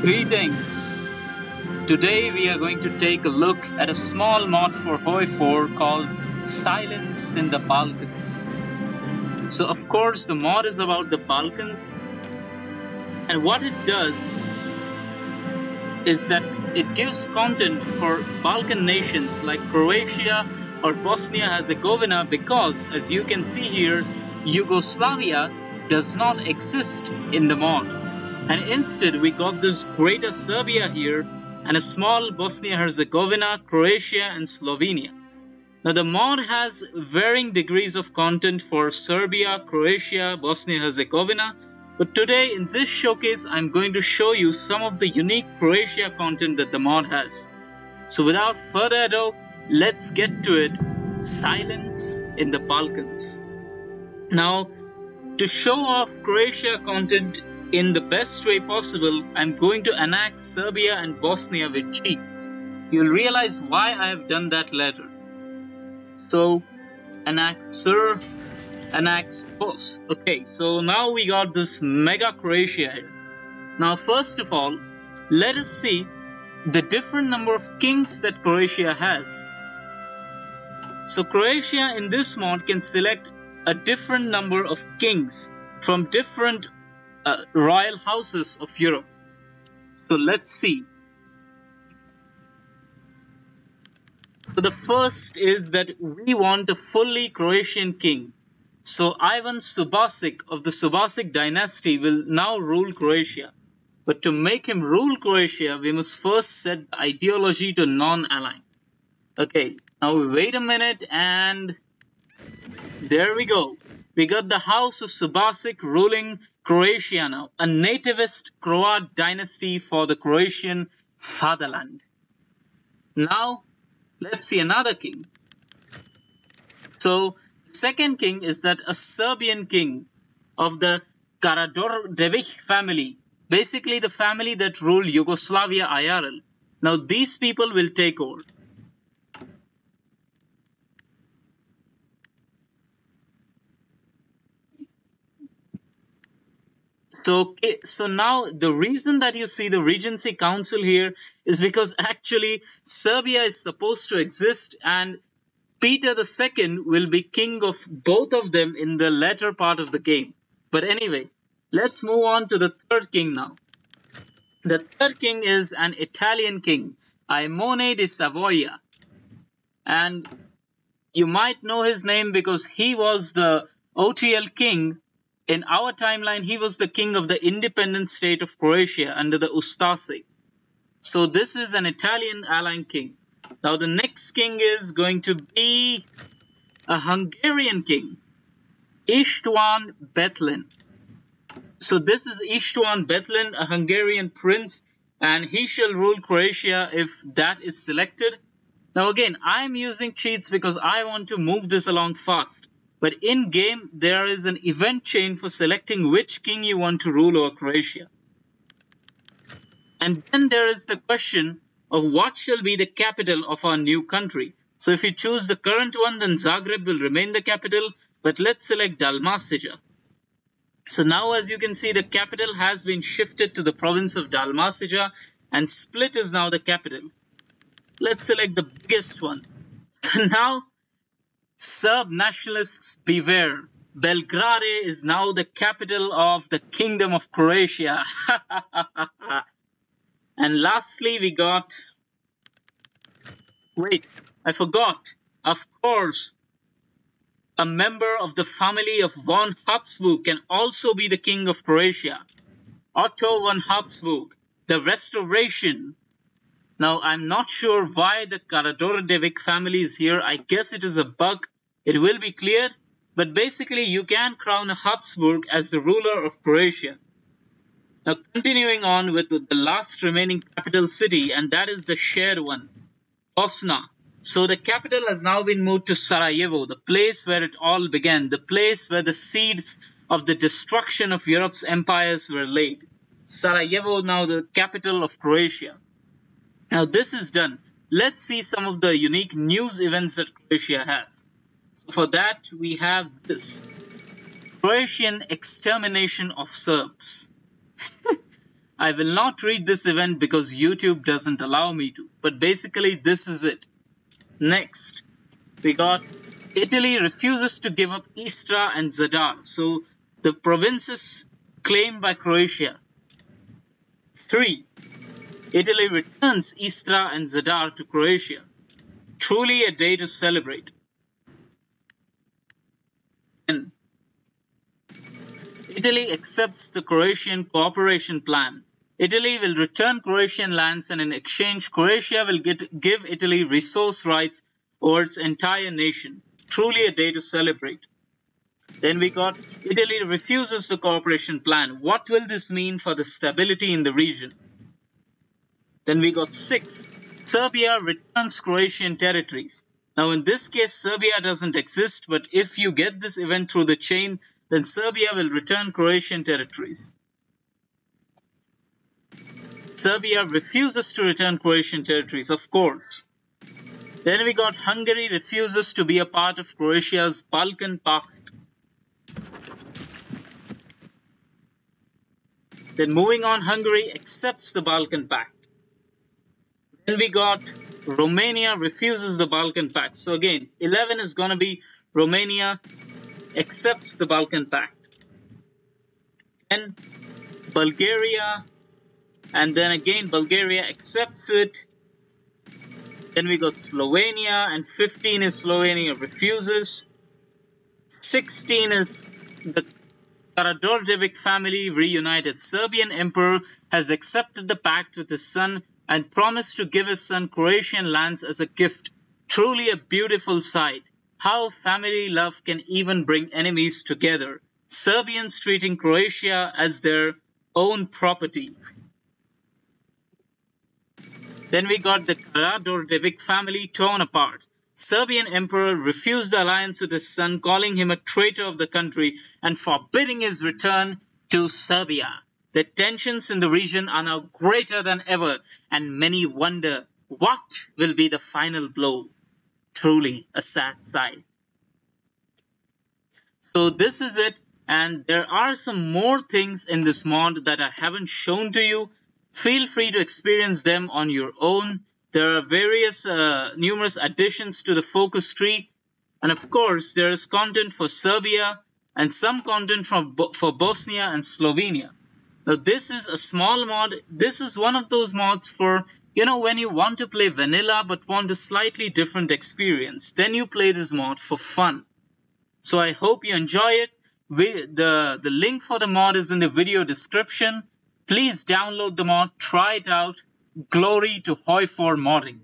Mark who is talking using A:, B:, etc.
A: Greetings! Today we are going to take a look at a small mod for Hoi 4 called Silence in the Balkans. So of course the mod is about the Balkans and what it does is that it gives content for Balkan nations like Croatia or Bosnia Herzegovina because as you can see here Yugoslavia does not exist in the mod and instead we got this greater Serbia here and a small Bosnia Herzegovina, Croatia and Slovenia. Now the mod has varying degrees of content for Serbia, Croatia, Bosnia Herzegovina but today in this showcase I'm going to show you some of the unique Croatia content that the mod has. So without further ado, let's get to it. Silence in the Balkans. Now, to show off Croatia content in the best way possible, I'm going to annex Serbia and Bosnia with cheats. You'll realize why I have done that later. So, annex annexer, annex post. Okay, so now we got this mega Croatia here. Now, first of all, let us see the different number of kings that Croatia has. So Croatia in this mod can select a different number of kings from different uh, royal houses of Europe. So let's see. So the first is that we want a fully Croatian king. So Ivan Subasic of the Subasic dynasty will now rule Croatia. But to make him rule Croatia, we must first set the ideology to non-aligned. Okay, now wait a minute and there we go. We got the House of Subasic ruling Croatia now, a nativist Croat dynasty for the Croatian fatherland. Now, let's see another king. So, second king is that a Serbian king of the Karađorđević family, basically the family that ruled Yugoslavia IRL. Now, these people will take over. So, okay, so now the reason that you see the Regency Council here is because actually Serbia is supposed to exist and Peter II will be king of both of them in the latter part of the game. But anyway, let's move on to the third king now. The third king is an Italian king, Aimone de Savoia. And you might know his name because he was the OTL king in our timeline, he was the king of the independent state of Croatia under the Ustase. So this is an Italian allied king. Now the next king is going to be a Hungarian king, István Bethlen. So this is István Bethlen, a Hungarian prince, and he shall rule Croatia if that is selected. Now again, I'm using cheats because I want to move this along fast. But in game, there is an event chain for selecting which king you want to rule over Croatia. And then there is the question of what shall be the capital of our new country. So if you choose the current one, then Zagreb will remain the capital, but let's select Dalmacija. So now as you can see, the capital has been shifted to the province of Dalmacija and Split is now the capital. Let's select the biggest one. now Serb nationalists beware. Belgrade is now the capital of the Kingdom of Croatia. and lastly, we got... Wait, I forgot. Of course, a member of the family of von Habsburg can also be the king of Croatia. Otto von Habsburg, the restoration now, I'm not sure why the Karađorđević family is here. I guess it is a bug. It will be clear. But basically, you can crown a Habsburg as the ruler of Croatia. Now, continuing on with the last remaining capital city, and that is the shared one, Bosna. So the capital has now been moved to Sarajevo, the place where it all began, the place where the seeds of the destruction of Europe's empires were laid. Sarajevo now the capital of Croatia. Now this is done. Let's see some of the unique news events that Croatia has. For that, we have this. Croatian extermination of Serbs. I will not read this event because YouTube doesn't allow me to. But basically, this is it. Next, we got Italy refuses to give up Istra and Zadar. So the provinces claimed by Croatia. 3. Italy returns Istra and Zadar to Croatia. Truly a day to celebrate. And Italy accepts the Croatian cooperation plan. Italy will return Croatian lands and in exchange Croatia will get, give Italy resource rights over its entire nation. Truly a day to celebrate. Then we got Italy refuses the cooperation plan. What will this mean for the stability in the region? Then we got six. Serbia returns Croatian territories. Now in this case, Serbia doesn't exist, but if you get this event through the chain, then Serbia will return Croatian territories. Serbia refuses to return Croatian territories, of course. Then we got Hungary refuses to be a part of Croatia's Balkan Pact. Then moving on, Hungary accepts the Balkan Pact. Then we got Romania refuses the Balkan Pact. So again, 11 is going to be Romania accepts the Balkan Pact. Then Bulgaria, and then again Bulgaria accepts it. Then we got Slovenia, and 15 is Slovenia refuses. 16 is the Karađorđević family reunited. Serbian emperor has accepted the pact with his son and promised to give his son Croatian lands as a gift. Truly a beautiful sight. How family love can even bring enemies together. Serbians treating Croatia as their own property. Then we got the Karađorđević family torn apart. Serbian emperor refused the alliance with his son, calling him a traitor of the country and forbidding his return to Serbia. The tensions in the region are now greater than ever, and many wonder what will be the final blow. Truly a sad sight. So this is it, and there are some more things in this mod that I haven't shown to you. Feel free to experience them on your own there are various uh, numerous additions to the focus tree. And of course, there is content for Serbia and some content from for Bosnia and Slovenia. Now, this is a small mod. This is one of those mods for, you know, when you want to play vanilla but want a slightly different experience. Then you play this mod for fun. So I hope you enjoy it. We, the, the link for the mod is in the video description. Please download the mod, try it out, Glory to Hoi for modding.